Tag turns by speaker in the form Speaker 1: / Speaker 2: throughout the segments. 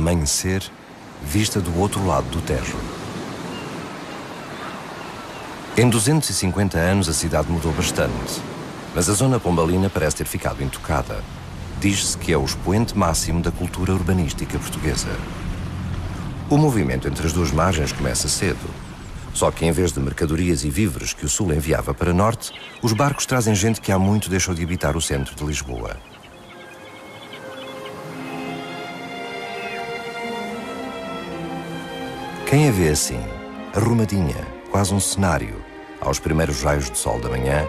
Speaker 1: Amanhecer, vista do outro lado do Tejo. Em 250 anos a cidade mudou bastante, mas a zona pombalina parece ter ficado intocada. Diz-se que é o expoente máximo da cultura urbanística portuguesa. O movimento entre as duas margens começa cedo. Só que em vez de mercadorias e víveres que o Sul enviava para Norte, os barcos trazem gente que há muito deixou de habitar o centro de Lisboa. Quem a vê assim, arrumadinha, quase um cenário, aos primeiros raios de sol da manhã,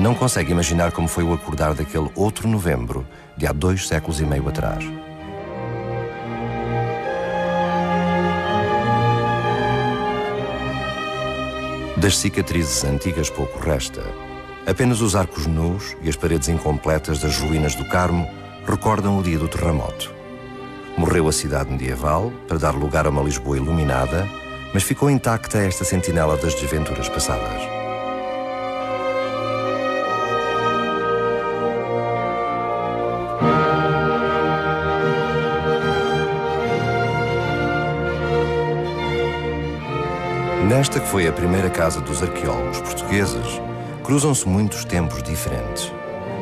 Speaker 1: não consegue imaginar como foi o acordar daquele outro novembro de há dois séculos e meio atrás. Das cicatrizes antigas pouco resta. Apenas os arcos nus e as paredes incompletas das ruínas do Carmo recordam o dia do terremoto. Morreu a cidade medieval para dar lugar a uma Lisboa iluminada, mas ficou intacta esta sentinela das desventuras passadas. Nesta que foi a primeira casa dos arqueólogos portugueses, cruzam-se muitos tempos diferentes.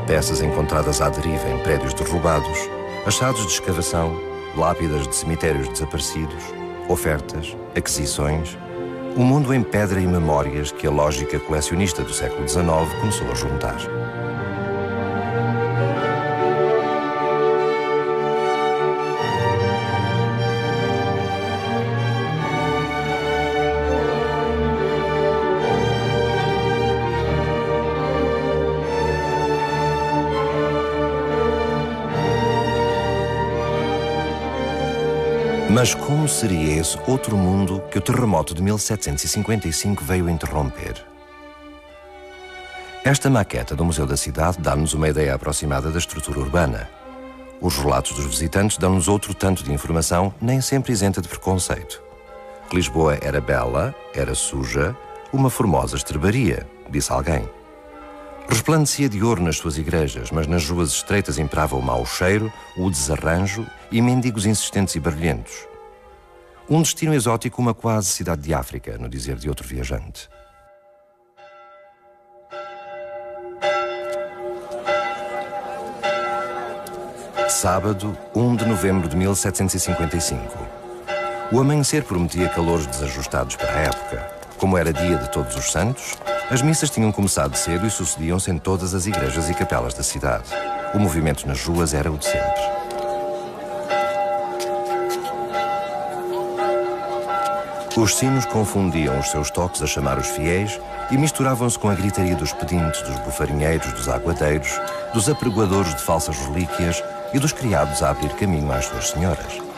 Speaker 1: Peças encontradas à deriva em prédios derrubados, achados de escavação, lápidas de cemitérios desaparecidos, ofertas, aquisições, um mundo em pedra e memórias que a lógica colecionista do século XIX começou a juntar. Mas como seria esse outro mundo que o terremoto de 1755 veio interromper? Esta maqueta do Museu da Cidade dá-nos uma ideia aproximada da estrutura urbana. Os relatos dos visitantes dão-nos outro tanto de informação, nem sempre isenta de preconceito. Lisboa era bela, era suja, uma formosa estrebaria, disse alguém. Resplandecia de ouro nas suas igrejas, mas nas ruas estreitas imperava o mau cheiro, o desarranjo e mendigos insistentes e barulhentos. Um destino exótico, uma quase cidade de África, no dizer de outro viajante. Sábado, 1 de novembro de 1755. O amanhecer prometia calores desajustados para a época. Como era dia de todos os santos, as missas tinham começado cedo e sucediam-se em todas as igrejas e capelas da cidade. O movimento nas ruas era o de sempre. Os sinos confundiam os seus toques a chamar os fiéis e misturavam-se com a gritaria dos pedintes, dos bufarinheiros, dos aguadeiros, dos apregoadores de falsas relíquias e dos criados a abrir caminho às suas senhoras.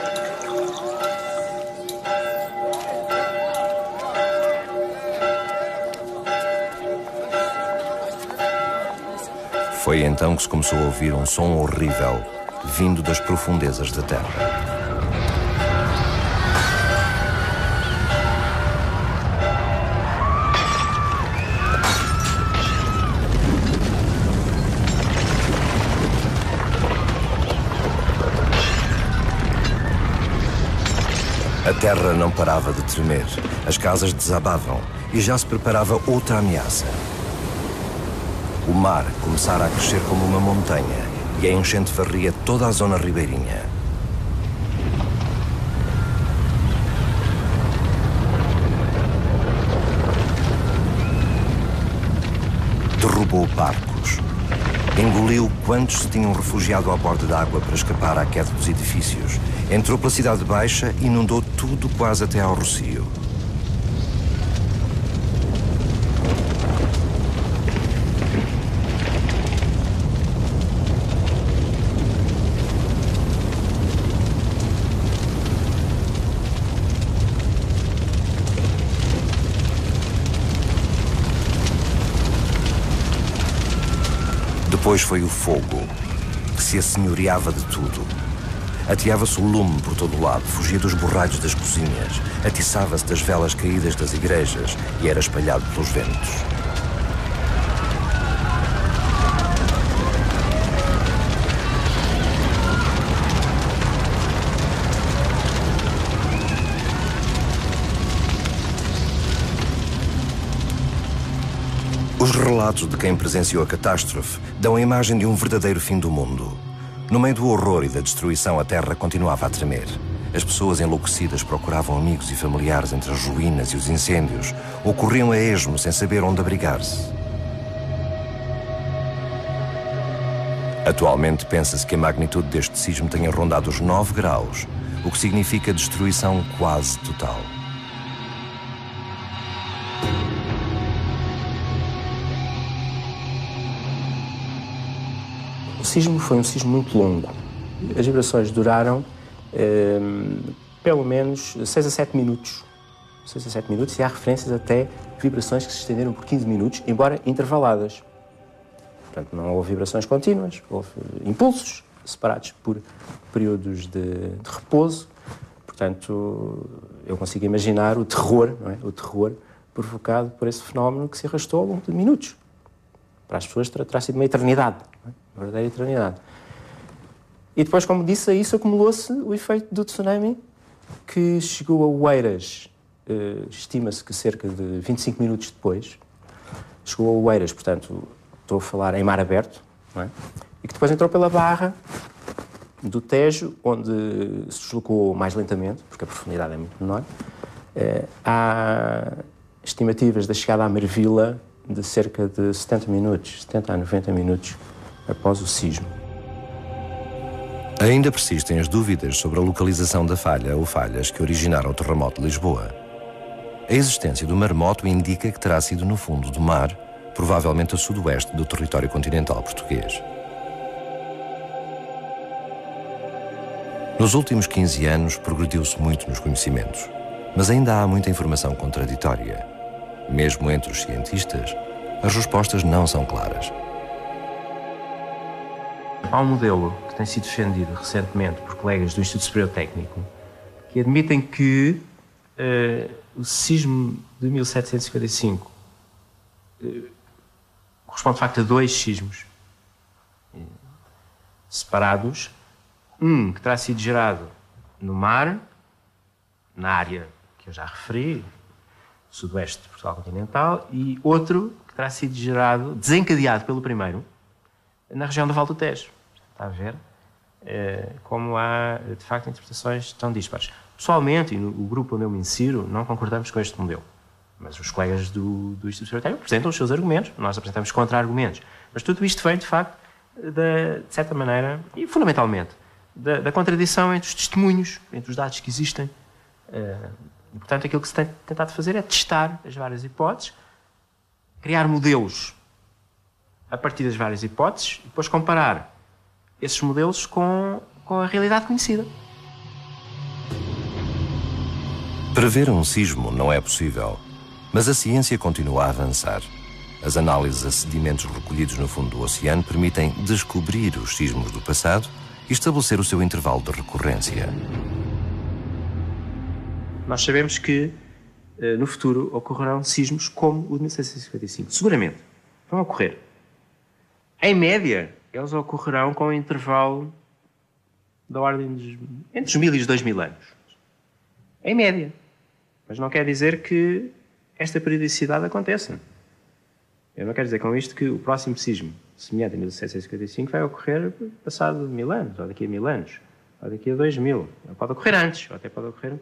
Speaker 1: Foi então que se começou a ouvir um som horrível vindo das profundezas da terra. A terra não parava de tremer, as casas desabavam e já se preparava outra ameaça. O mar começara a crescer como uma montanha e a enchente varria toda a zona ribeirinha. Derrubou barcos. Engoliu quantos se tinham refugiado à borda d'água para escapar à queda dos edifícios. Entrou pela cidade baixa e inundou tudo quase até ao Rocio. Depois foi o fogo, que se assenhoreava de tudo. Ateava-se o lume por todo o lado, fugia dos borralhos das cozinhas, atiçava-se das velas caídas das igrejas e era espalhado pelos ventos. Relatos de quem presenciou a catástrofe dão a imagem de um verdadeiro fim do mundo. No meio do horror e da destruição, a terra continuava a tremer. As pessoas enlouquecidas procuravam amigos e familiares entre as ruínas e os incêndios, ou corriam a esmo sem saber onde abrigar-se. Atualmente pensa-se que a magnitude deste sismo tenha rondado os 9 graus, o que significa destruição quase total.
Speaker 2: Sismo foi um sismo muito longo. As vibrações duraram eh, pelo menos 6 a 7 minutos. 6 a 7 minutos e há referências até vibrações que se estenderam por 15 minutos, embora intervaladas. Portanto, não houve vibrações contínuas, houve impulsos separados por períodos de, de repouso. Portanto, eu consigo imaginar o terror, é? O terror provocado por esse fenómeno que se arrastou ao longo de minutos. Para as pessoas terá sido uma eternidade. Verdadeira eternidade. E depois, como disse, a isso acumulou-se o efeito do tsunami que chegou a Oeiras, uh, estima-se que cerca de 25 minutos depois, chegou a Oeiras, portanto, estou a falar em mar aberto, é? e que depois entrou pela barra do Tejo, onde se deslocou mais lentamente, porque a profundidade é muito menor. Uh, há estimativas da chegada à Mervila de cerca de 70 minutos, 70 a 90 minutos após o sismo.
Speaker 1: Ainda persistem as dúvidas sobre a localização da falha ou falhas que originaram o terremoto de Lisboa. A existência do maremoto indica que terá sido no fundo do mar, provavelmente a sudoeste do território continental português. Nos últimos 15 anos, progrediu-se muito nos conhecimentos, mas ainda há muita informação contraditória. Mesmo entre os cientistas, as respostas não são claras.
Speaker 2: Há um modelo que tem sido defendido recentemente por colegas do Instituto Superior Técnico que admitem que uh, o sismo de 1755 uh, corresponde de facto a dois sismos uh, separados. Um que terá sido gerado no mar, na área que eu já referi, sudoeste de Portugal continental, e outro que terá sido gerado, desencadeado pelo primeiro, na região do Val do Tejo. Está a ver? É, como há, de facto, interpretações tão dispares. Pessoalmente, e no grupo onde eu me insiro, não concordamos com este modelo. Mas os colegas do, do Instituto Superior apresentam os seus argumentos, nós apresentamos contra-argumentos. Mas tudo isto vem, de facto, de, de certa maneira, e fundamentalmente, da, da, contradição entre os testemunhos, entre os dados que existem. É, e, portanto, aquilo que se tem tentado fazer é testar as várias hipóteses, criar modelos a partir das várias hipóteses e depois comparar esses modelos com, com a realidade conhecida.
Speaker 1: Prever um sismo não é possível, mas a ciência continua a avançar. As análises a sedimentos recolhidos no fundo do oceano permitem descobrir os sismos do passado e estabelecer o seu intervalo de recorrência.
Speaker 2: Nós sabemos que eh, no futuro ocorrerão sismos como o de 1655. Seguramente vão ocorrer. Em média, eles ocorrerão com um intervalo da ordem de entre os mil e os dois mil anos. Em média. Mas não quer dizer que esta periodicidade aconteça. Eu não quero dizer com isto que o próximo sismo, semelhante a 1755, vai ocorrer passado mil anos, ou daqui a mil anos, ou daqui a dois mil. Pode ocorrer antes, ou até pode ocorrer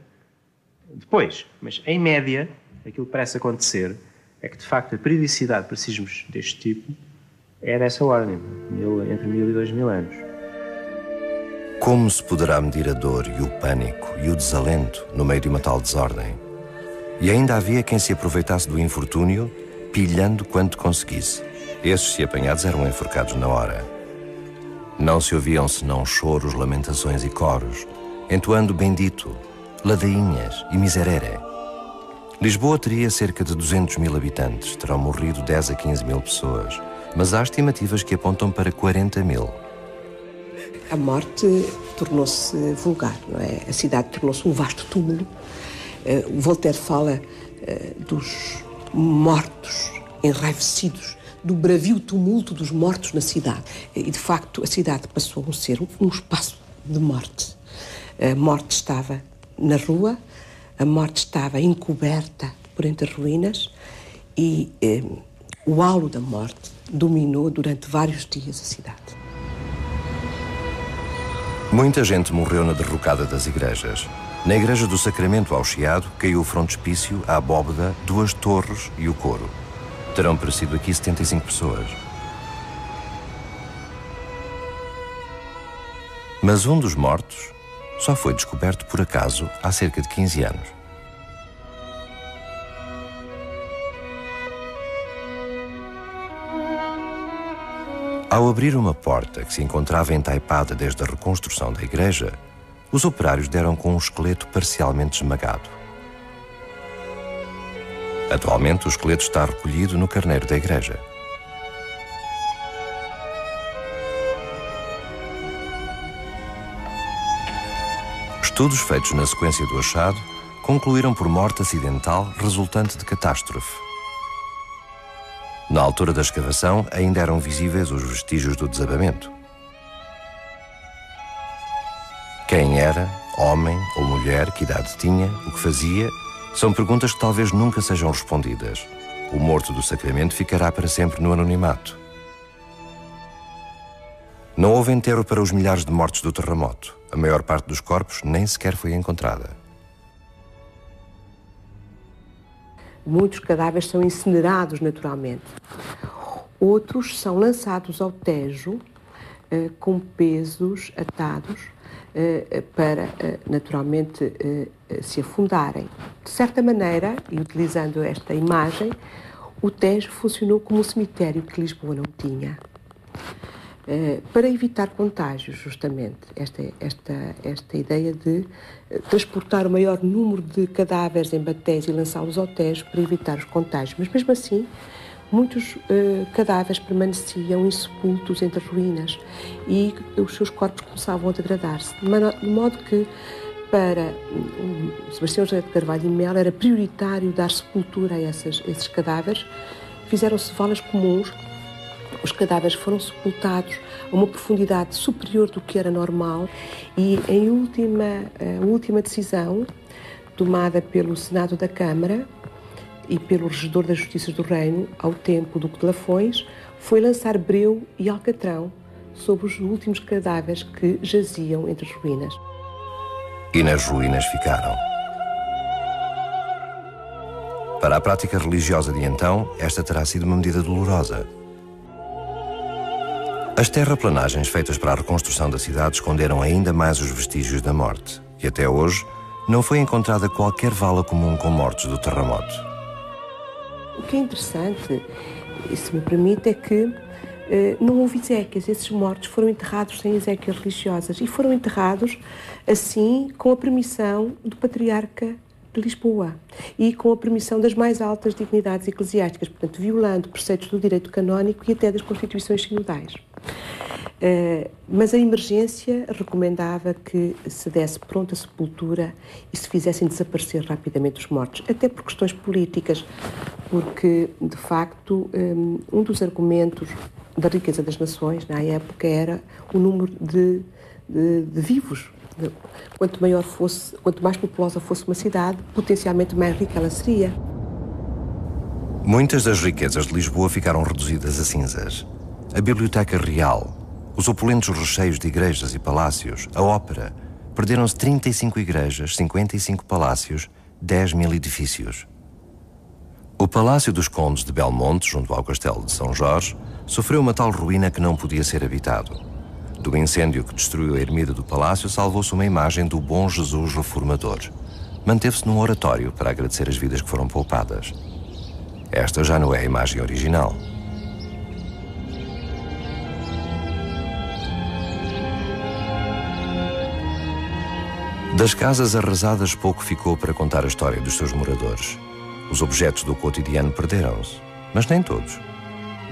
Speaker 2: depois. Mas, em média, aquilo que parece acontecer é que, de facto, a periodicidade para sismos deste tipo é dessa ordem, mil, entre mil e dois mil anos.
Speaker 1: Como se poderá medir a dor e o pânico e o desalento no meio de uma tal desordem? E ainda havia quem se aproveitasse do infortúnio, pilhando quanto conseguisse. Esses, se apanhados, eram enforcados na hora. Não se ouviam senão choros, lamentações e coros, entoando bendito, ladainhas e miserere. Lisboa teria cerca de 200 mil habitantes, terão morrido 10 a 15 mil pessoas mas há estimativas que apontam para 40 mil.
Speaker 3: A morte tornou-se vulgar, não é? A cidade tornou-se um vasto túmulo. Eh, o Voltaire fala eh, dos mortos enraivecidos, do bravio tumulto dos mortos na cidade. E, de facto, a cidade passou a ser um espaço de morte. A morte estava na rua, a morte estava encoberta por entre ruínas e eh, o halo da morte dominou durante vários dias a cidade.
Speaker 1: Muita gente morreu na derrocada das igrejas. Na igreja do Sacramento ao Chiado caiu o frontispício, a abóbada, duas torres e o coro. Terão perecido aqui 75 pessoas. Mas um dos mortos só foi descoberto por acaso há cerca de 15 anos. Ao abrir uma porta que se encontrava entaipada desde a reconstrução da igreja, os operários deram com um esqueleto parcialmente esmagado. Atualmente, o esqueleto está recolhido no carneiro da igreja. Estudos feitos na sequência do achado concluíram por morte acidental resultante de catástrofe. Na altura da escavação, ainda eram visíveis os vestígios do desabamento. Quem era, homem ou mulher, que idade tinha, o que fazia, são perguntas que talvez nunca sejam respondidas. O morto do sacramento ficará para sempre no anonimato. Não houve enterro para os milhares de mortos do terremoto. A maior parte dos corpos nem sequer foi encontrada.
Speaker 3: Muitos cadáveres são incinerados naturalmente. Outros são lançados ao Tejo eh, com pesos atados eh, para, eh, naturalmente, se afundarem. De certa maneira, e utilizando esta imagem, o Tejo funcionou como um cemitério que Lisboa não tinha. Eh, para evitar contágios, justamente, esta, esta, esta ideia de eh, transportar o maior número de cadáveres em batéis e lançá-los ao Tejo para evitar os contágios. Mas mesmo assim, muitos uh, cadáveres permaneciam insepultos entre as ruínas e os seus corpos começavam a degradar-se, de modo que para um, Sebastião José de Carvalho e Melo era prioritário dar sepultura a essas, esses cadáveres. Fizeram-se valas comuns os cadáveres foram sepultados a uma profundidade superior do que era normal e, em última, a última decisão, tomada pelo Senado da Câmara e pelo Regedor das Justiças do Reino, ao tempo do de Lafões, foi lançar breu e alcatrão sobre os últimos cadáveres que jaziam entre as ruínas.
Speaker 1: E nas ruínas ficaram. Para a prática religiosa de então, esta terá sido uma medida dolorosa. As terraplanagens feitas para a reconstrução da cidade esconderam ainda mais os vestígios da morte, e até hoje não foi encontrada qualquer vala comum com mortos do terremoto.
Speaker 3: O que é interessante, se me permite, é que eh, não houve exéquias. Esses mortos foram enterrados sem exéquias religiosas e foram enterrados assim com a permissão do patriarca de Lisboa e com a permissão das mais altas dignidades eclesiásticas, portanto, violando preceitos do direito canónico e até das constituições sinodais. Uh, mas a emergência recomendava que se desse pronta sepultura e se fizessem desaparecer rapidamente os mortos, até por questões políticas, porque, de facto, um, um dos argumentos da riqueza das nações na época era o número de, de, de vivos Quanto maior fosse, quanto mais populosa fosse uma cidade, potencialmente mais rica ela seria.
Speaker 1: Muitas das riquezas de Lisboa ficaram reduzidas a cinzas. A Biblioteca Real, os opulentos recheios de igrejas e palácios, a ópera, perderam-se 35 igrejas, 55 palácios, 10 mil edifícios. O Palácio dos Condes de Belmonte, junto ao Castelo de São Jorge, sofreu uma tal ruína que não podia ser habitado. Do incêndio que destruiu a ermida do palácio, salvou-se uma imagem do bom Jesus reformador. Manteve-se num oratório para agradecer as vidas que foram poupadas. Esta já não é a imagem original. Das casas arrasadas, pouco ficou para contar a história dos seus moradores. Os objetos do cotidiano perderam-se, mas nem todos.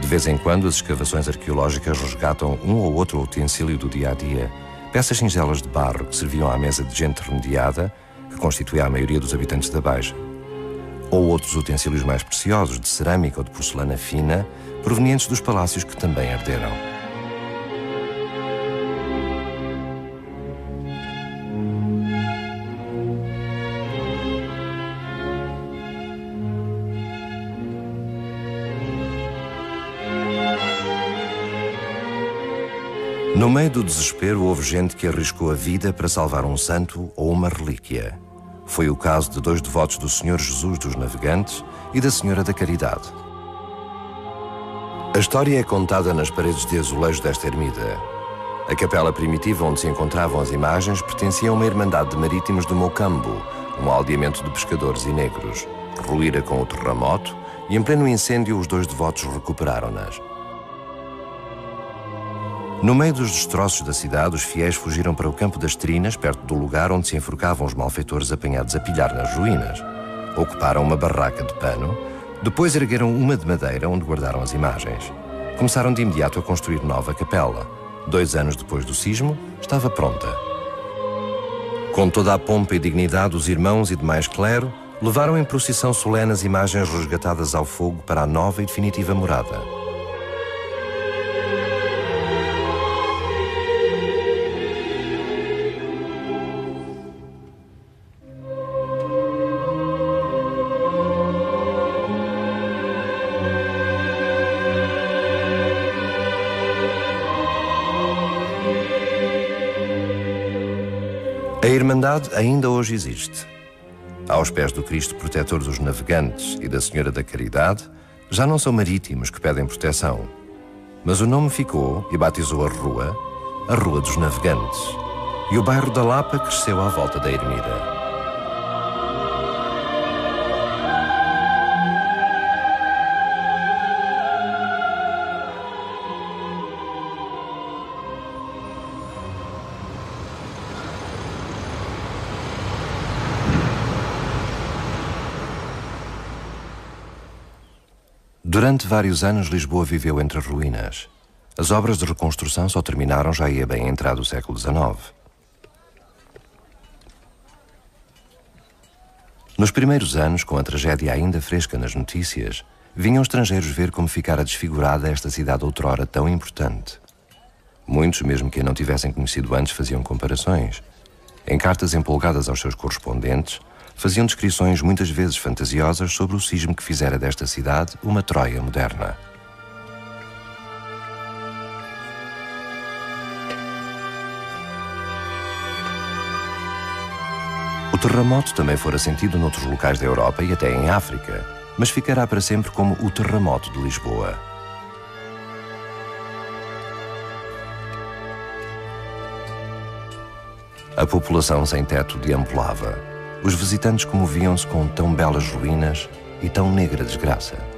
Speaker 1: De vez em quando, as escavações arqueológicas resgatam um ou outro utensílio do dia a dia, peças singelas de barro que serviam à mesa de gente remediada, que constituía a maioria dos habitantes da Baixa, ou outros utensílios mais preciosos, de cerâmica ou de porcelana fina, provenientes dos palácios que também arderam. No meio do desespero, houve gente que arriscou a vida para salvar um santo ou uma relíquia. Foi o caso de dois devotos do Senhor Jesus dos Navegantes e da Senhora da Caridade. A história é contada nas paredes de azulejo desta ermida. A capela primitiva onde se encontravam as imagens pertencia a uma irmandade de marítimos do Mocambo, um aldeamento de pescadores e negros. Ruíra com o terremoto e, em pleno incêndio, os dois devotos recuperaram-nas. No meio dos destroços da cidade, os fiéis fugiram para o campo das Trinas, perto do lugar onde se enforcavam os malfeitores apanhados a pilhar nas ruínas. Ocuparam uma barraca de pano, depois ergueram uma de madeira onde guardaram as imagens. Começaram de imediato a construir nova capela. Dois anos depois do sismo, estava pronta. Com toda a pompa e dignidade, os irmãos e demais clero levaram em procissão solene as imagens resgatadas ao fogo para a nova e definitiva morada. Irmandade ainda hoje existe. Aos pés do Cristo protetor dos navegantes e da Senhora da Caridade, já não são marítimos que pedem proteção. Mas o nome ficou e batizou a rua a Rua dos Navegantes. E o bairro da Lapa cresceu à volta da ermida. Durante vários anos, Lisboa viveu entre ruínas. As obras de reconstrução só terminaram já ia bem entrado o século XIX. Nos primeiros anos, com a tragédia ainda fresca nas notícias, vinham estrangeiros ver como ficara desfigurada esta cidade outrora tão importante. Muitos, mesmo que a não tivessem conhecido antes, faziam comparações. Em cartas empolgadas aos seus correspondentes, faziam descrições muitas vezes fantasiosas sobre o sismo que fizera desta cidade uma Troia moderna. O terremoto também fora sentido noutros locais da Europa e até em África, mas ficará para sempre como o terremoto de Lisboa. A população sem teto deambulava os visitantes comoviam-se com tão belas ruínas e tão negra desgraça.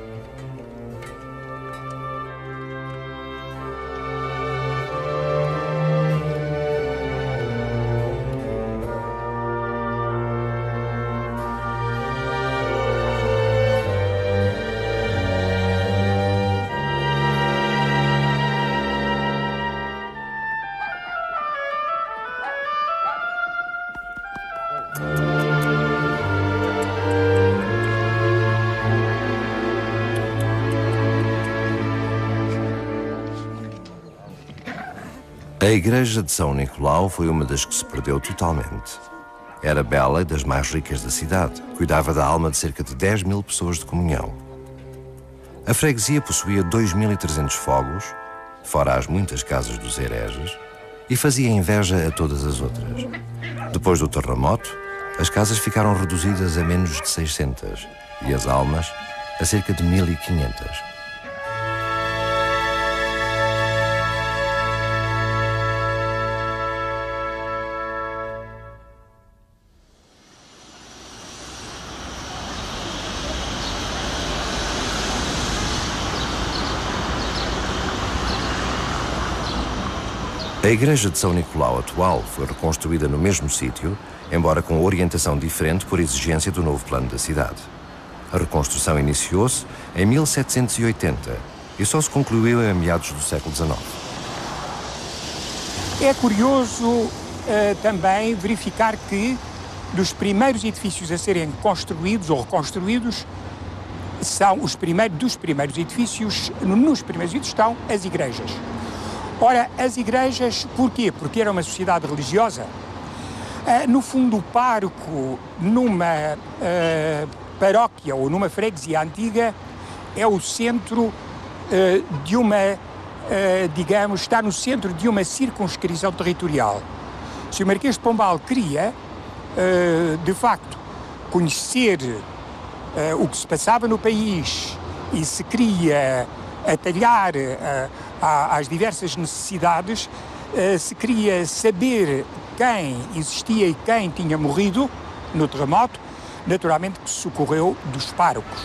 Speaker 1: Igreja de São Nicolau foi uma das que se perdeu totalmente. Era bela e das mais ricas da cidade. Cuidava da alma de cerca de 10 mil pessoas de comunhão. A freguesia possuía 2.300 fogos, fora as muitas casas dos hereges, e fazia inveja a todas as outras. Depois do terremoto, as casas ficaram reduzidas a menos de 600 e as almas a cerca de 1.500. A igreja de São Nicolau atual foi reconstruída no mesmo sítio, embora com orientação diferente por exigência do novo plano da cidade. A reconstrução iniciou-se em 1780 e só se concluiu em meados do século XIX.
Speaker 4: É curioso uh, também verificar que dos primeiros edifícios a serem construídos ou reconstruídos são os primeiros dos primeiros edifícios, nos primeiros edifícios estão as igrejas. Ora, as igrejas, porquê? Porque era uma sociedade religiosa. Uh, no fundo, o pároco, numa uh, paróquia ou numa freguesia antiga, é o centro uh, de uma digamos, está no centro de uma circunscrição territorial. Se o Marquês de Pombal queria, de facto, conhecer o que se passava no país e se queria atalhar às diversas necessidades, se queria saber quem existia e quem tinha morrido no terremoto, naturalmente que socorreu dos párocos.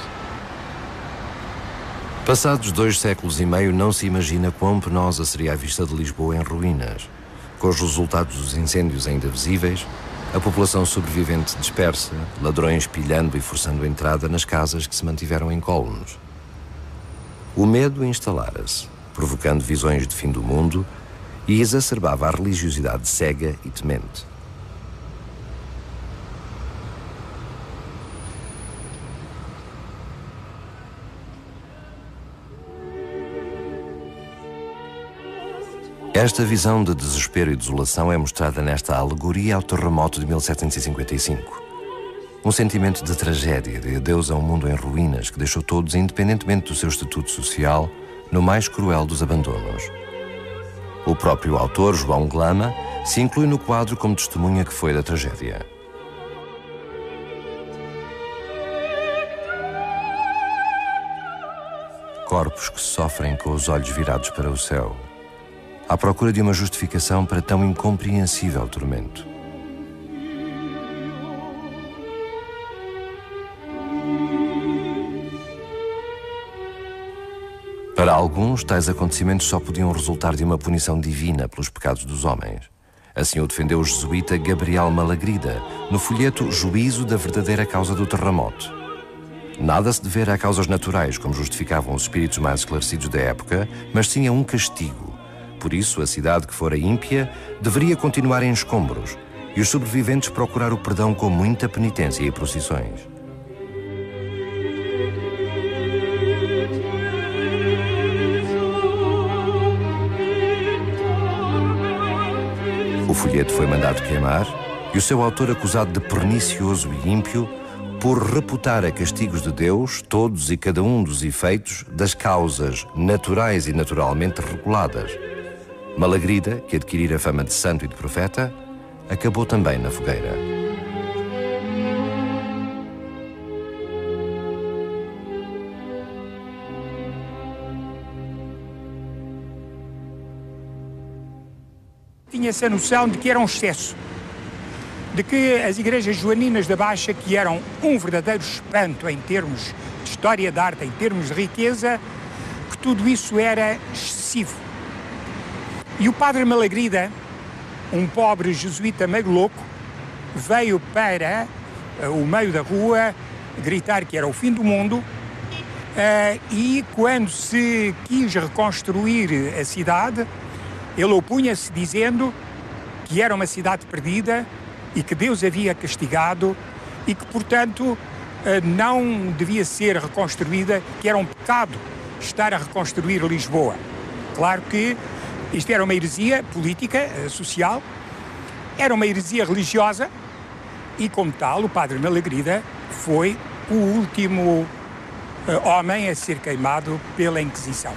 Speaker 1: Passados dois séculos e meio, não se imagina quão penosa seria a vista de Lisboa em ruínas. Com os resultados dos incêndios ainda visíveis, a população sobrevivente dispersa, ladrões pilhando e forçando entrada nas casas que se mantiveram incólumes. O medo instalara-se, provocando visões de fim do mundo e exacerbava a religiosidade cega e temente. Esta visão de desespero e desolação é mostrada nesta alegoria ao terremoto de 1755. Um sentimento de tragédia, de adeus a um mundo em ruínas que deixou todos, independentemente do seu estatuto social, no mais cruel dos abandonos. O próprio autor, João Glama, se inclui no quadro como testemunha que foi da tragédia. Corpos que sofrem com os olhos virados para o céu à procura de uma justificação para tão incompreensível tormento. Alguns, tais acontecimentos só podiam resultar de uma punição divina pelos pecados dos homens. Assim o defendeu o jesuíta Gabriel Malagrida, no folheto Juízo da Verdadeira Causa do Terremoto. Nada se dever a causas naturais, como justificavam os espíritos mais esclarecidos da época, mas sim a um castigo, por isso, a cidade que fora ímpia deveria continuar em escombros e os sobreviventes procurar o perdão com muita penitência e procissões. Folheto foi mandado queimar e o seu autor acusado de pernicioso e ímpio por reputar a castigos de Deus todos e cada um dos efeitos das causas naturais e naturalmente reguladas Malagrida, que adquirira fama de santo e de profeta, acabou também na fogueira.
Speaker 4: Tinha-se a noção de que era um excesso, de que as igrejas joaninas da Baixa, que eram um verdadeiro espanto em termos de história da arte, em termos de riqueza, que tudo isso era excessivo e o padre Malagrida, um pobre jesuíta meio louco, veio para uh, o meio da rua gritar que era o fim do mundo. Uh, e quando se quis reconstruir a cidade, ele opunha-se dizendo que era uma cidade perdida e que Deus havia castigado e que, portanto, uh, não devia ser reconstruída, que era um pecado estar a reconstruir Lisboa. Claro que isto era uma heresia política, eh, social, era uma heresia religiosa e, como tal, o padre Malagrida foi o último uh, homem a ser queimado pela Inquisição.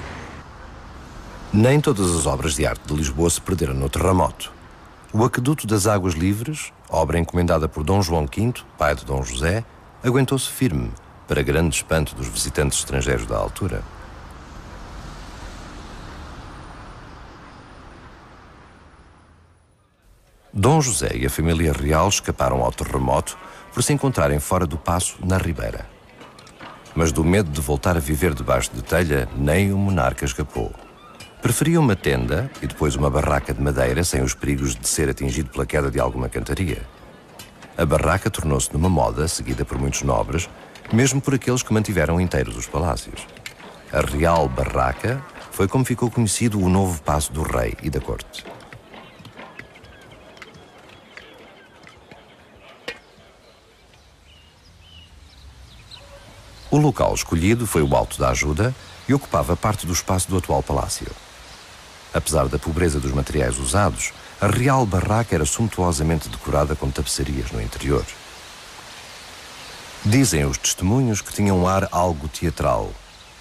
Speaker 1: Nem todas as obras de arte de Lisboa se perderam no terremoto. O Aqueduto das Águas Livres, obra encomendada por Dom João V, pai de Dom José, aguentou-se firme, para grande espanto dos visitantes estrangeiros da altura. Dom José e a família real escaparam ao terremoto por se encontrarem fora do passo, na Ribeira. Mas do medo de voltar a viver debaixo de telha, nem o monarca escapou. Preferia uma tenda e depois uma barraca de madeira sem os perigos de ser atingido pela queda de alguma cantaria. A barraca tornou-se numa moda seguida por muitos nobres, mesmo por aqueles que mantiveram inteiros os palácios. A Real Barraca foi como ficou conhecido o novo passo do rei e da corte. O local escolhido foi o Alto da Ajuda e ocupava parte do espaço do atual palácio. Apesar da pobreza dos materiais usados, a real barraca era suntuosamente decorada com tapeçarias no interior. Dizem os testemunhos que tinha um ar algo teatral,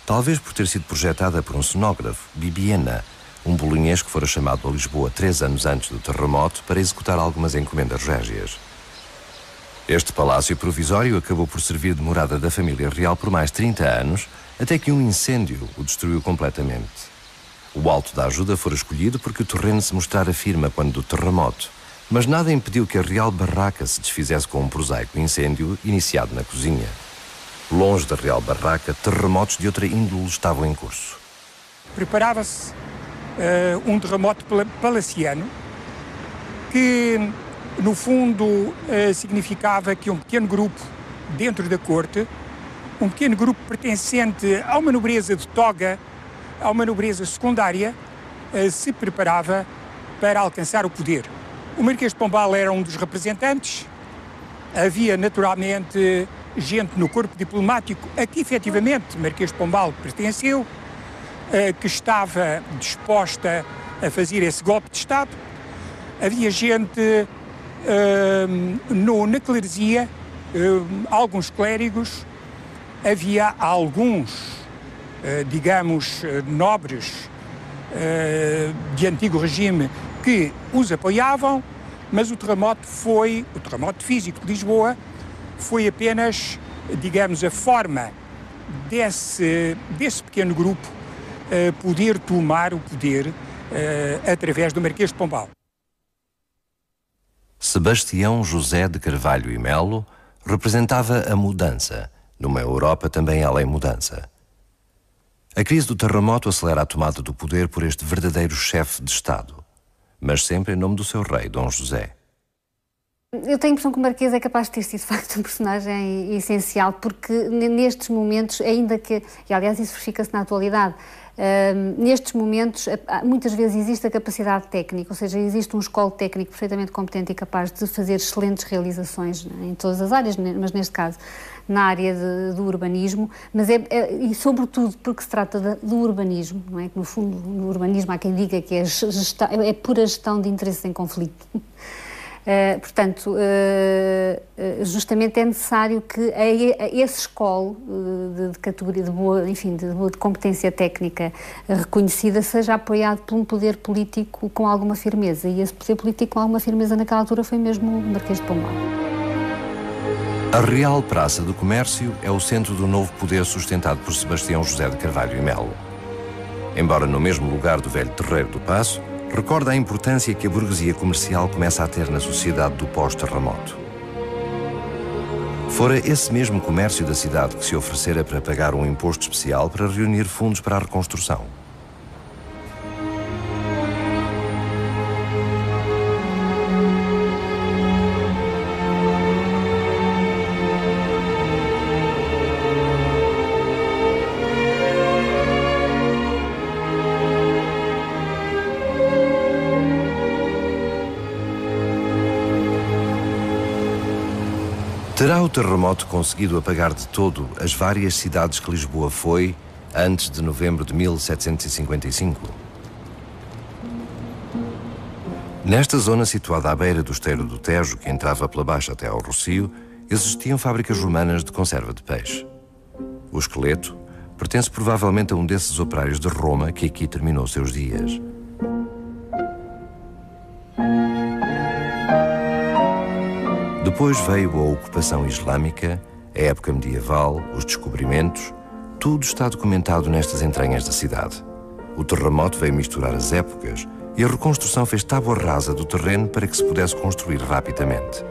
Speaker 1: talvez por ter sido projetada por um cenógrafo, Bibiena, um bolonhês que fora chamado a Lisboa três anos antes do terremoto para executar algumas encomendas régias. Este palácio provisório acabou por servir de morada da família real por mais 30 anos, até que um incêndio o destruiu completamente. O alto da ajuda fora escolhido porque o terreno se mostrara firme quando do terremoto, mas nada impediu que a real barraca se desfizesse com um prosaico incêndio iniciado na cozinha. Longe da real barraca, terremotos de outra índole estavam em curso.
Speaker 4: Preparava-se uh, um terremoto palaciano que, no fundo, uh, significava que um pequeno grupo dentro da corte, um pequeno grupo pertencente a uma nobreza de toga, a uma nobreza secundária, uh, se preparava para alcançar o poder. O Marquês de Pombal era um dos representantes, havia naturalmente gente no corpo diplomático a que efetivamente Marquês de Pombal pertenceu, eh, que estava disposta a fazer esse golpe de Estado. Havia gente ehm, no, na cleresia, alguns clérigos, havia alguns, eh, digamos, eh, nobres de antigo regime que os apoiavam, mas o terremoto foi, o terremoto físico de Lisboa, foi apenas, digamos, a forma desse, desse pequeno grupo poder tomar o poder através do Marquês de Pombal.
Speaker 1: Sebastião José de Carvalho e Melo representava a mudança, numa Europa também além mudança. A crise do terremoto acelera a tomada do poder por este verdadeiro chefe de Estado, mas sempre em nome do seu rei, Dom José.
Speaker 5: Eu tenho a impressão que o Marquês é capaz de ter sido, de facto, um personagem essencial, porque nestes momentos, ainda que, e aliás isso verifica-se na atualidade, nestes momentos muitas vezes existe a capacidade técnica, ou seja, existe um escola técnico perfeitamente competente e capaz de fazer excelentes realizações né, em todas as áreas, mas neste caso na área de, do urbanismo, mas é, é, e sobretudo porque se trata de, do urbanismo, não é? Que no fundo no urbanismo há quem diga que é, gestão, é pura gestão de interesses em conflito. Uh, portanto, uh, justamente é necessário que a, a esse escola de, de, categoria de boa, enfim, de, de competência técnica reconhecida seja apoiado por um poder político com alguma firmeza. E esse poder político com alguma firmeza naquela altura foi mesmo o Marquês de Pombal.
Speaker 1: A Real Praça do Comércio é o centro do novo poder sustentado por Sebastião José de Carvalho e Melo. Embora no mesmo lugar do velho terreiro do Passo, recorda a importância que a burguesia comercial começa a ter na sociedade do pós-terremoto. Fora esse mesmo comércio da cidade que se oferecera para pagar um imposto especial para reunir fundos para a reconstrução. Terremoto conseguido apagar de todo as várias cidades que Lisboa foi antes de novembro de 1755? Nesta zona situada à beira do esteiro do Tejo, que entrava pela baixa até ao Rocio, existiam fábricas romanas de conserva de peixe. O esqueleto pertence provavelmente a um desses operários de Roma que aqui terminou seus dias. Depois veio a ocupação islâmica, a época medieval, os descobrimentos, tudo está documentado nestas entranhas da cidade. O terremoto veio misturar as épocas e a reconstrução fez tábua rasa do terreno para que se pudesse construir rapidamente.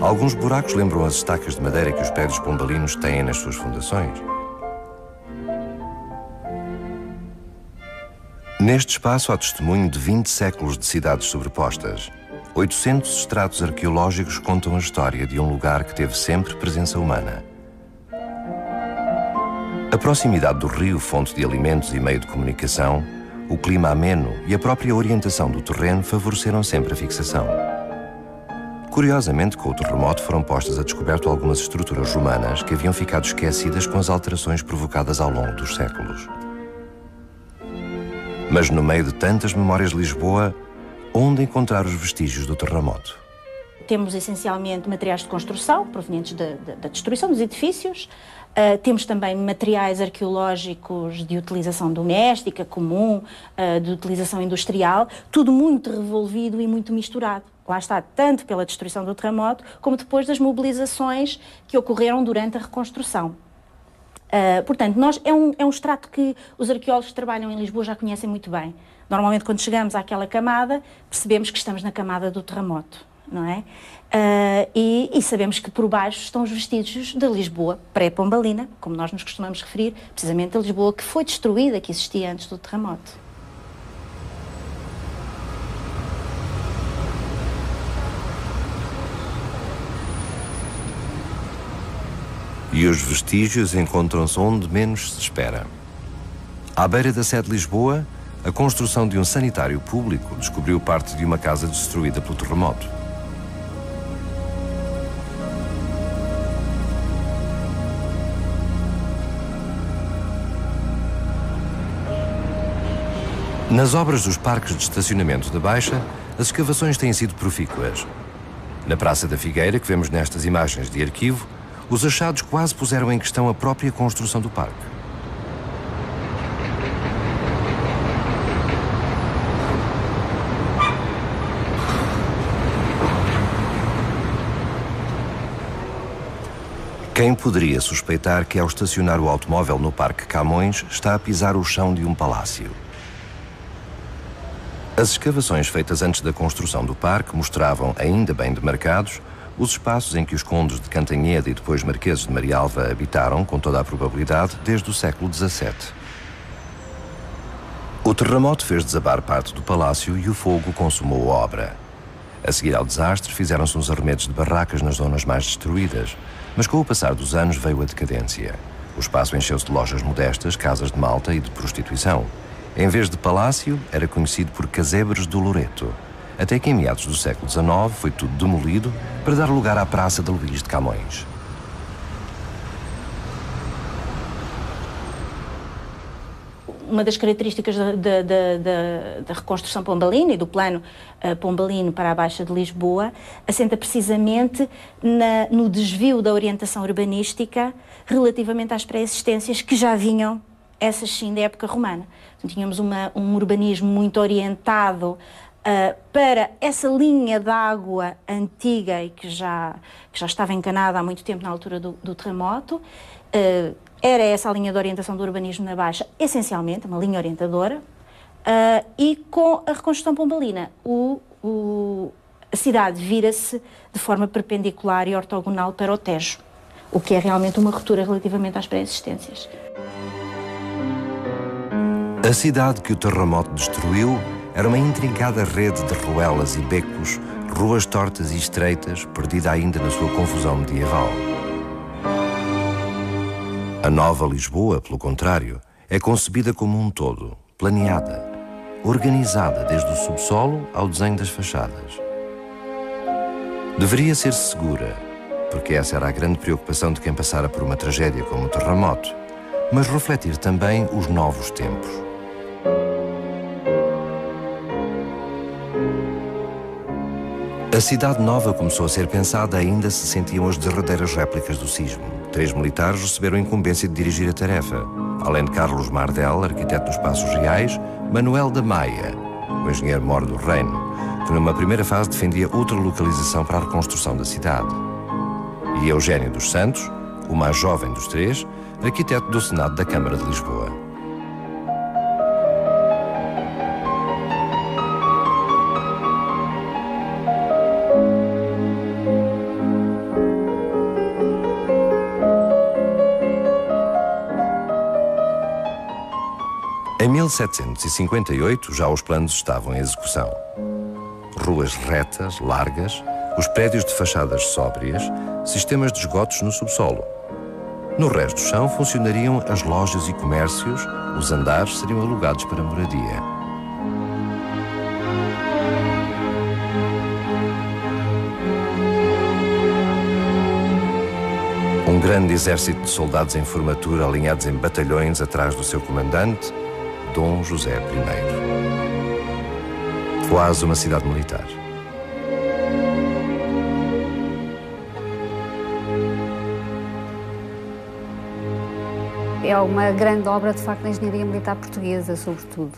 Speaker 1: Alguns buracos lembram as estacas de madeira que os prédios pombalinos têm nas suas fundações. Neste espaço há testemunho de 20 séculos de cidades sobrepostas. 800 estratos arqueológicos contam a história de um lugar que teve sempre presença humana. A proximidade do rio, fonte de alimentos e meio de comunicação, o clima ameno e a própria orientação do terreno favoreceram sempre a fixação. Curiosamente, com o terremoto foram postas a descoberto algumas estruturas romanas que haviam ficado esquecidas com as alterações provocadas ao longo dos séculos. Mas no meio de tantas memórias de Lisboa, onde encontrar os vestígios do terremoto.
Speaker 6: temos essencialmente materiais de construção provenientes da, destruição dos edifícios. Uh, temos também materiais arqueológicos de utilização doméstica, comum, uh, de utilização industrial, tudo muito revolvido e muito misturado. Lá está, tanto pela destruição do terremoto, como depois das mobilizações que ocorreram durante a reconstrução. Uh, portanto, nós, é, um, é um extrato que os arqueólogos que trabalham em Lisboa já conhecem muito bem. Normalmente, quando chegamos àquela camada, percebemos que estamos na camada do terremoto, não é? Uh, e, e, sabemos que por baixo estão os vestígios da Lisboa pré-pombalina, como nós nos costumamos referir, precisamente a Lisboa que foi destruída, que existia antes do terremoto.
Speaker 1: E os vestígios encontram-se onde menos se espera. À beira da sede de Lisboa, a construção de um sanitário público descobriu parte de uma casa destruída pelo terremoto. Nas obras dos parques de estacionamento da Baixa, as escavações têm sido profícuas. Na Praça da Figueira, que vemos nestas imagens de arquivo, os achados quase puseram em questão a própria construção do parque. Quem poderia suspeitar que, ao estacionar o automóvel no Parque Camões, está a pisar o chão de um palácio? As escavações feitas antes da construção do parque mostravam, ainda bem demarcados, os espaços em que os condes de Cantanhede e depois marqueses de Marialva habitaram, com toda a probabilidade, desde o século XVII. O terremoto fez desabar parte do palácio e o fogo consumou a obra. A seguir ao desastre, fizeram-se uns arremedos de barracas nas zonas mais destruídas, mas com o passar dos anos veio a decadência. O espaço encheu-se de lojas modestas, casas de malta e de prostituição. Em vez de palácio, era conhecido por casebres do Loreto. Até que em meados do século XIX foi tudo demolido para dar lugar à Praça de Luís de Camões.
Speaker 6: uma das características da, da, da, da, reconstrução pombalina e do plano uh, pombalino para a Baixa de Lisboa assenta precisamente na, no desvio da orientação urbanística relativamente às pré-existências que já vinham, essas sim, da época romana. Então, tínhamos uma, um urbanismo muito orientado Uh, para essa linha d'água antiga e que já, que já estava encanada há muito tempo na altura do, do terremoto. Uh, era essa a linha de orientação do urbanismo na Baixa, essencialmente, uma linha orientadora, uh, e com a reconstrução pombalina, o, o, a cidade vira-se de forma perpendicular e ortogonal para o Tejo, o que é realmente uma ruptura relativamente às pré-existências.
Speaker 1: A cidade que o terremoto destruiu era uma intrincada rede de ruelas e becos, ruas tortas e estreitas, perdida ainda na sua confusão medieval. A nova Lisboa, pelo contrário, é concebida como um todo, planeada, organizada desde o subsolo ao desenho das fachadas. Deveria ser segura, porque essa era a grande preocupação de quem passara por uma tragédia como o terremoto, mas refletir também os novos tempos. A cidade nova começou a ser pensada ainda se sentiam as derradeiras réplicas do sismo. Três militares receberam a incumbência de dirigir a tarefa. Além de Carlos Mardel, arquiteto dos Passos Reais, Manuel da Maia, o engenheiro mor do reino, que numa primeira fase defendia outra localização para a reconstrução da cidade. E Eugênio dos Santos, o mais jovem dos três, arquiteto do Senado da Câmara de Lisboa. Em 1758 já os planos estavam em execução. Ruas retas, largas, os prédios de fachadas sóbrias, sistemas de esgotos no subsolo. No resto do chão funcionariam as lojas e comércios, os andares seriam alugados para moradia. Um grande exército de soldados em formatura alinhados em batalhões atrás do seu comandante Dom José I. Quase uma cidade militar.
Speaker 5: É uma grande obra, de facto, da engenharia militar portuguesa, sobretudo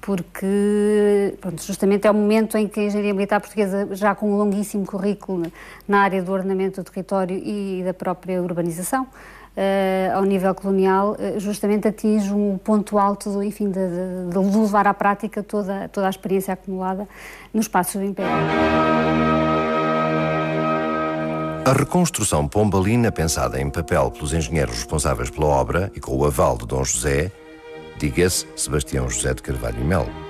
Speaker 5: porque pronto, justamente é o momento em que a engenharia militar portuguesa, já com um longuíssimo currículo na área do ordenamento do território e da própria urbanização, uh, ao nível colonial, uh, justamente atinge um ponto alto, do, enfim, de, de, de, levar à prática toda, toda a experiência acumulada nos espaços do Império.
Speaker 1: A reconstrução pombalina, pensada em papel pelos engenheiros responsáveis pela obra e com o aval de Dom José, diga-se Sebastião José de Carvalho e Melo.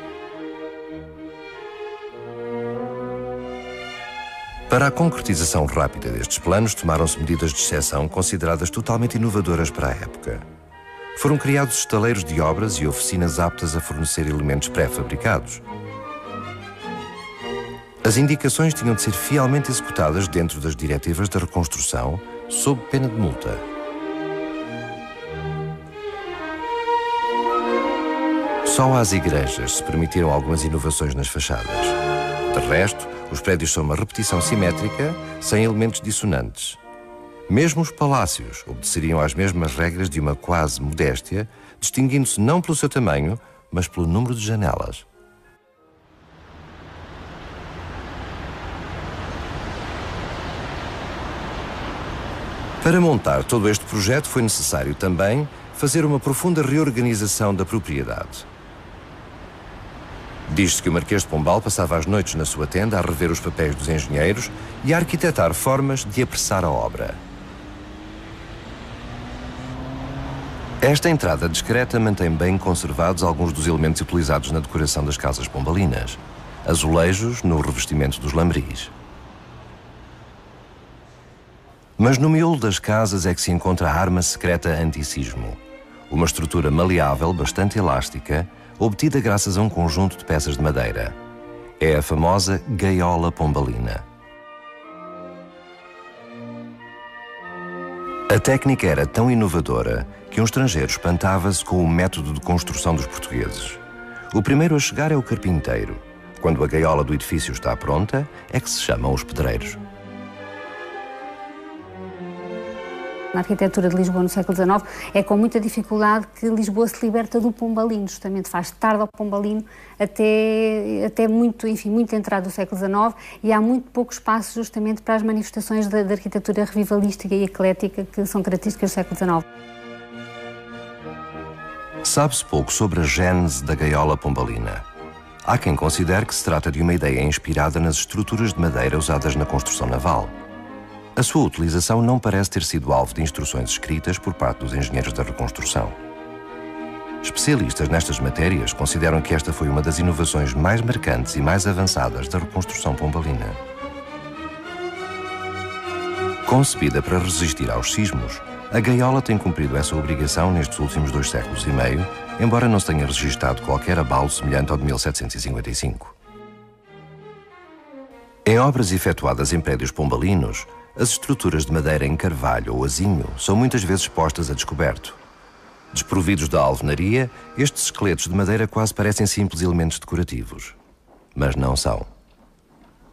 Speaker 1: Para a concretização rápida destes planos, tomaram-se medidas de exceção consideradas totalmente inovadoras para a época. Foram criados estaleiros de obras e oficinas aptas a fornecer elementos pré-fabricados. As indicações tinham de ser fielmente executadas dentro das diretivas da reconstrução, sob pena de multa. Só às igrejas se permitiram algumas inovações nas fachadas. De resto, os prédios são uma repetição simétrica, sem elementos dissonantes. Mesmo os palácios obedeceriam às mesmas regras de uma quase modéstia, distinguindo-se não pelo seu tamanho, mas pelo número de janelas. Para montar todo este projeto foi necessário também fazer uma profunda reorganização da propriedade. Diz-se que o Marquês de Pombal passava as noites na sua tenda a rever os papéis dos engenheiros e a arquitetar formas de apressar a obra. Esta entrada discreta mantém bem conservados alguns dos elementos utilizados na decoração das casas pombalinas. Azulejos no revestimento dos lambris. Mas no miolo das casas é que se encontra a arma secreta anti-sismo. Uma estrutura maleável, bastante elástica, obtida graças a um conjunto de peças de madeira. É a famosa gaiola pombalina. A técnica era tão inovadora que um estrangeiro espantava-se com o método de construção dos portugueses. O primeiro a chegar é o carpinteiro. Quando a gaiola do edifício está pronta, é que se chamam os pedreiros.
Speaker 5: Na arquitetura de Lisboa no século XIX, é com muita dificuldade que Lisboa se liberta do pombalino, justamente faz tarde ao pombalino até, até muito, enfim, muito entrado do século XIX e há muito pouco espaço justamente para as manifestações da, da arquitetura revivalística e eclética que são características do século XIX.
Speaker 1: Sabe-se pouco sobre a gênese da gaiola pombalina. Há quem considere que se trata de uma ideia inspirada nas estruturas de madeira usadas na construção naval. A sua utilização não parece ter sido alvo de instruções escritas por parte dos engenheiros da reconstrução. Especialistas nestas matérias consideram que esta foi uma das inovações mais marcantes e mais avançadas da reconstrução pombalina. Concebida para resistir aos sismos, a gaiola tem cumprido essa obrigação nestes últimos dois séculos e meio, embora não se tenha registado qualquer abalo semelhante ao de 1755. Em obras efetuadas em prédios pombalinos, as estruturas de madeira em carvalho ou azinho são muitas vezes postas a descoberto. Desprovidos da alvenaria, estes esqueletos de madeira quase parecem simples elementos decorativos. Mas não são.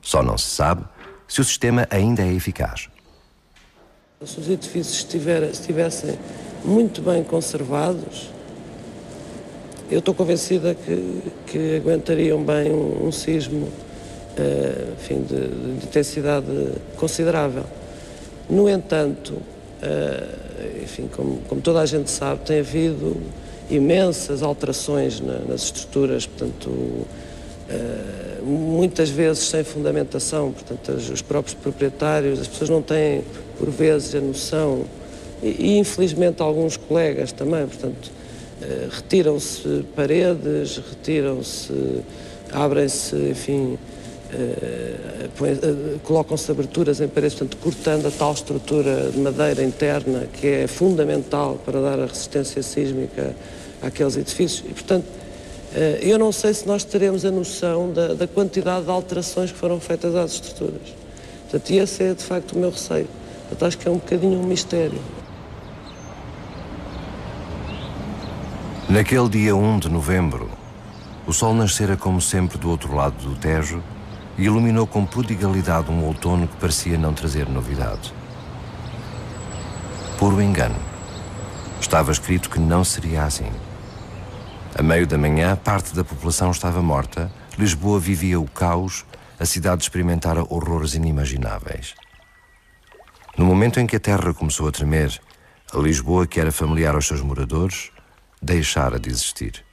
Speaker 1: Só não se sabe se o sistema ainda é eficaz.
Speaker 7: Se os edifícios estivessem muito bem conservados, eu estou convencida que, que aguentariam bem um, um sismo enfim, de, de, intensidade considerável. No entanto, uh, enfim, como, como, toda a gente sabe, tem havido imensas alterações na, nas estruturas, portanto, uh, muitas vezes sem fundamentação, portanto, os próprios proprietários, as pessoas não têm, por vezes, a noção, e, e infelizmente alguns colegas também, portanto, retiram-se paredes, retiram-se, abrem-se, enfim, eh, colocam-se aberturas em paredes, portanto, cortando a tal estrutura de madeira interna que é fundamental para dar a resistência sísmica àqueles edifícios. E, portanto, eh, eu não sei se nós teremos a noção da, da quantidade de alterações que foram feitas às estruturas. Portanto, esse é, de facto, o meu receio. Portanto, acho que é um bocadinho um mistério.
Speaker 1: Naquele dia 1 de novembro, o sol nascera como sempre do outro lado do Tejo e iluminou com prodigalidade um outono que parecia não trazer novidade. Puro engano. Estava escrito que não seria assim. A meio da manhã, parte da população estava morta, Lisboa vivia o caos, a cidade experimentara horrores inimagináveis. No momento em que a terra começou a tremer, a Lisboa, que era familiar aos seus moradores, deixara de existir.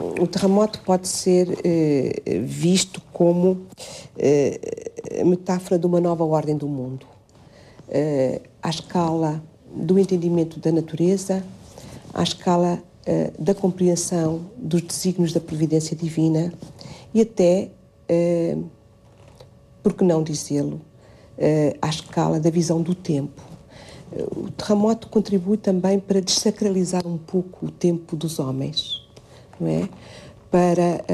Speaker 3: O terremoto pode ser eh, visto como eh, metáfora de uma nova ordem do mundo uh, à escala do entendimento da natureza, à escala uh, da compreensão dos desígnios da providência divina e até, uh, por que não dizê-lo, à escala da visão do tempo. O terremoto contribui também para desacralizar um pouco o tempo dos homens, é? Para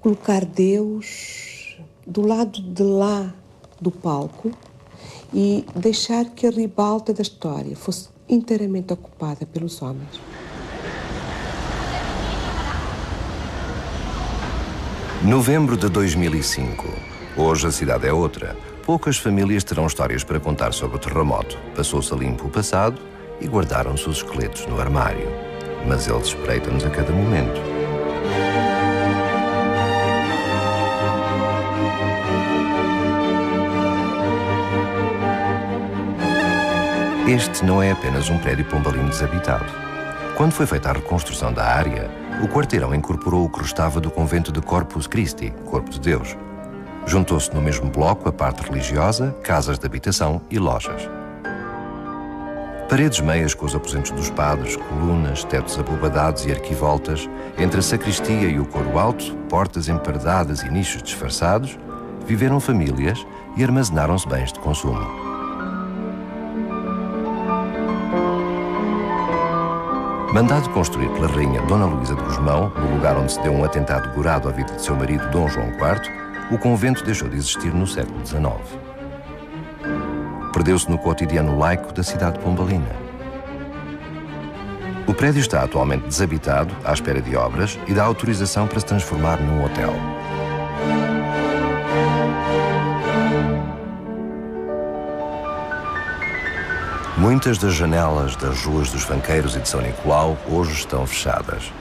Speaker 3: colocar Deus do lado de lá do palco e deixar que a ribalta da história fosse inteiramente ocupada pelos homens.
Speaker 1: Novembro de 2005. Hoje a cidade é outra. Poucas famílias terão histórias para contar sobre o terremoto. Passou-se a limpo o passado e guardaram-se os esqueletos no armário. Mas eles espreitam-nos a cada momento. Este não é apenas um prédio pombalino desabitado. Quando foi feita a reconstrução da área, o quarteirão incorporou o que restava do convento de Corpus Christi, Corpo de Deus. Juntou-se no mesmo bloco a parte religiosa, casas de habitação e lojas. Paredes meias com os aposentos dos padres, colunas, tetos abobadados e arquivoltas, entre a sacristia e o coro alto, portas emparedadas e nichos disfarçados, viveram famílias e armazenaram-se bens de consumo. Mandado construir pela rainha Dona Luísa de Gusmão, no lugar onde se deu um atentado gorado à vida de seu marido Dom João IV, o convento deixou de existir no século XIX. Perdeu-se no cotidiano laico da cidade pombalina. O prédio está atualmente desabitado, à espera de obras e da autorização para se transformar num hotel. Muitas das janelas das ruas dos Fanqueiros e de São Nicolau hoje estão fechadas.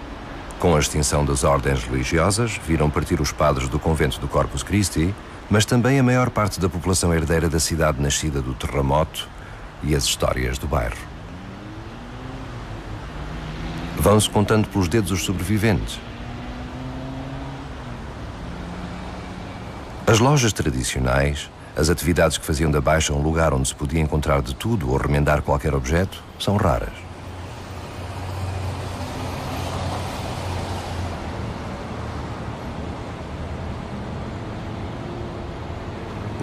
Speaker 1: Com a extinção das ordens religiosas, viram partir os padres do convento do Corpus Christi, mas também a maior parte da população herdeira da cidade nascida do terremoto e as histórias do bairro. Vão-se contando pelos dedos os sobreviventes. As lojas tradicionais, as atividades que faziam da Baixa um lugar onde se podia encontrar de tudo ou remendar qualquer objeto são raras.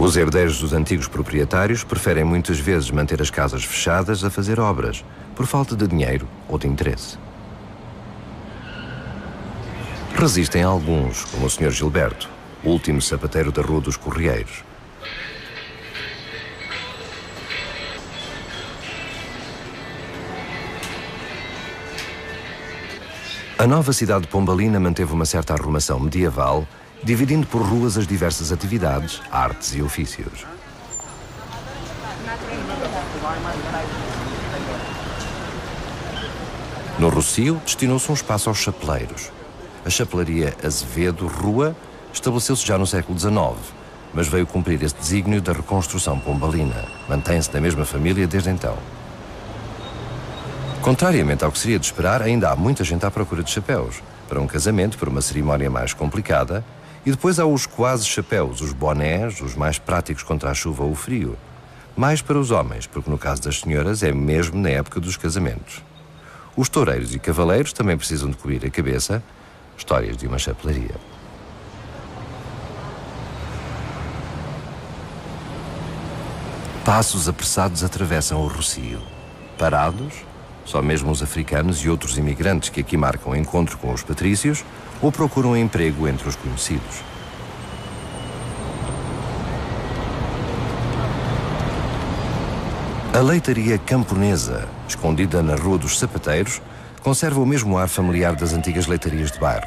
Speaker 1: Os herdeiros dos antigos proprietários preferem muitas vezes manter as casas fechadas a fazer obras, por falta de dinheiro ou de interesse. Resistem alguns, como o Sr. Gilberto, último sapateiro da Rua dos Correieiros. A nova cidade pombalina manteve uma certa arrumação medieval, dividindo por ruas as diversas atividades, artes e ofícios. No Rocio, destinou-se um espaço aos chapeleiros. A chapelaria Azevedo Rua estabeleceu-se já no século XIX, mas veio cumprir esse desígnio da reconstrução pombalina. Mantém-se da mesma família desde então. Contrariamente ao que seria de esperar, ainda há muita gente à procura de chapéus. Para um casamento, para uma cerimónia mais complicada. E depois há os quase chapéus, os bonés, os mais práticos contra a chuva ou o frio. Mais para os homens, porque no caso das senhoras é mesmo na época dos casamentos. Os toureiros e cavaleiros também precisam de cobrir a cabeça. Histórias de uma chapelaria. Passos apressados atravessam o Rocio. Parados, só mesmo os africanos e outros imigrantes que aqui marcam encontro com os patrícios ou procuram emprego entre os conhecidos. A leitaria camponesa, escondida na Rua dos Sapateiros, conserva o mesmo ar familiar das antigas leitarias de bairro.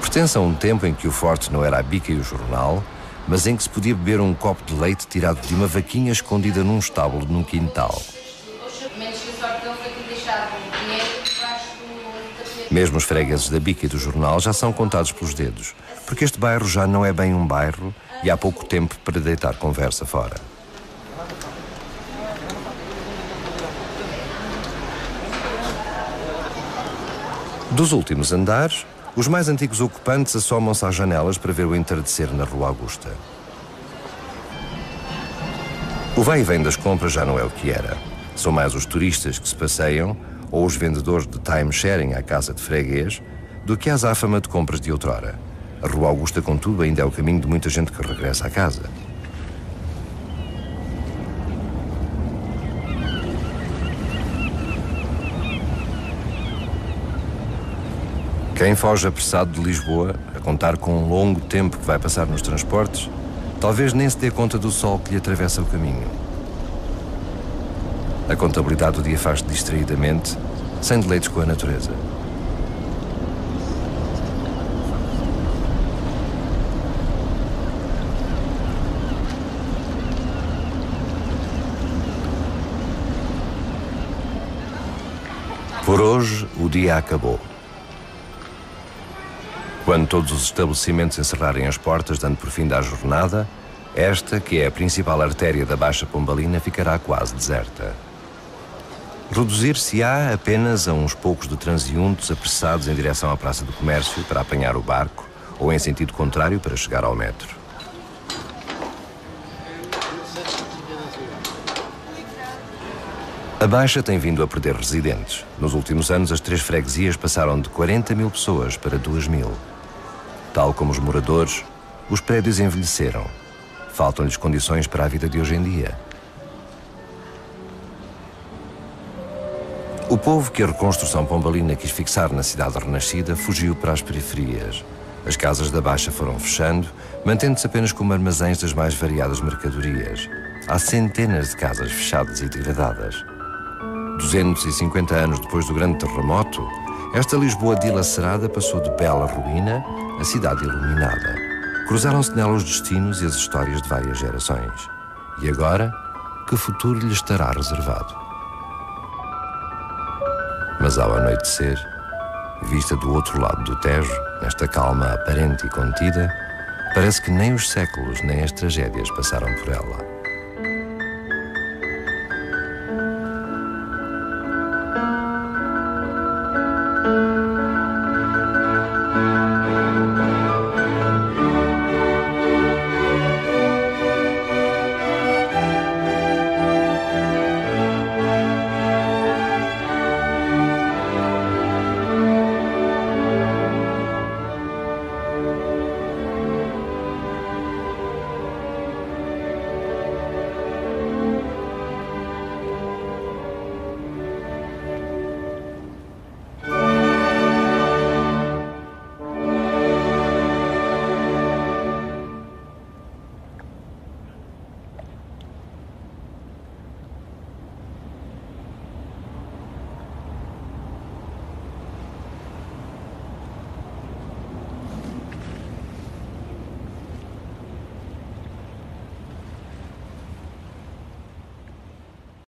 Speaker 1: Pertence a um tempo em que o forte não era a bica e o jornal, mas em que se podia beber um copo de leite tirado de uma vaquinha escondida num estábulo num quintal. Mesmo os fregueses da bica e do jornal já são contados pelos dedos, porque este bairro já não é bem um bairro e há pouco tempo para deitar conversa fora. Dos últimos andares, os mais antigos ocupantes assomam-se às janelas para ver o entardecer na Rua Augusta. O vai e vem das compras já não é o que era. São mais os turistas que se passeiam ou os vendedores de time-sharing à casa de freguês do que a azáfama de compras de outrora. A Rua Augusta, contudo, ainda é o caminho de muita gente que regressa à casa. Quem foge apressado de Lisboa, a contar com um longo tempo que vai passar nos transportes, talvez nem se dê conta do sol que lhe atravessa o caminho. A contabilidade do dia faz distraidamente, sem deleites com a natureza. Por hoje, o dia acabou. Quando todos os estabelecimentos encerrarem as portas, dando por fim da jornada, esta, que é a principal artéria da Baixa Pombalina, ficará quase deserta. Reduzir-se-á apenas a uns poucos de transeuntes apressados em direção à Praça do Comércio para apanhar o barco ou em sentido contrário para chegar ao metro. A Baixa tem vindo a perder residentes. Nos últimos anos, as três freguesias passaram de 40 mil pessoas para 2 mil. Tal como os moradores, os prédios envelheceram. Faltam-lhes condições para a vida de hoje em dia. O povo que a reconstrução pombalina quis fixar na cidade renascida fugiu para as periferias. As casas da Baixa foram fechando, mantendo-se apenas como armazéns das mais variadas mercadorias. Há centenas de casas fechadas e degradadas. 250 anos depois do grande terremoto, esta Lisboa dilacerada passou de bela ruína a cidade iluminada. Cruzaram-se nela os destinos e as histórias de várias gerações. E agora, que futuro lhe estará reservado? Mas ao anoitecer, vista do outro lado do Tejo, nesta calma aparente e contida, parece que nem os séculos nem as tragédias passaram por ela.